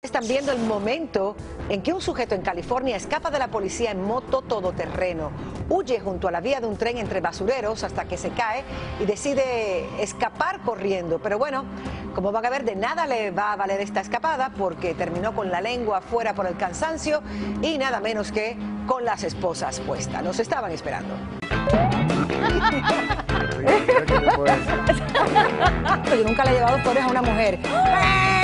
Están viendo el momento en que un sujeto en California escapa de la policía en moto todoterreno, huye junto a la vía de un tren entre basureros hasta que se cae y decide escapar corriendo. Pero bueno, como van a ver, de nada le va a valer esta escapada porque terminó con la lengua fuera por el cansancio y nada menos que con las esposas puestas. Nos estaban esperando. Yo nunca le he llevado flores a una mujer. ¡Ah!